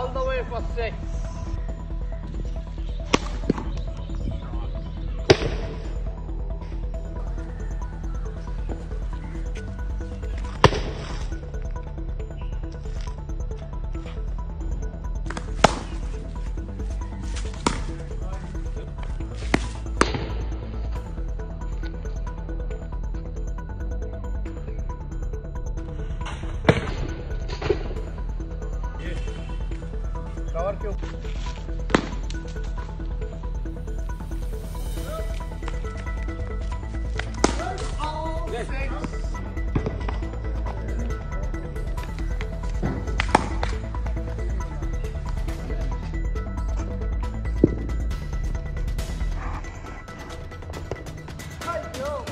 all the way for six. Da hora que eu. Let's go.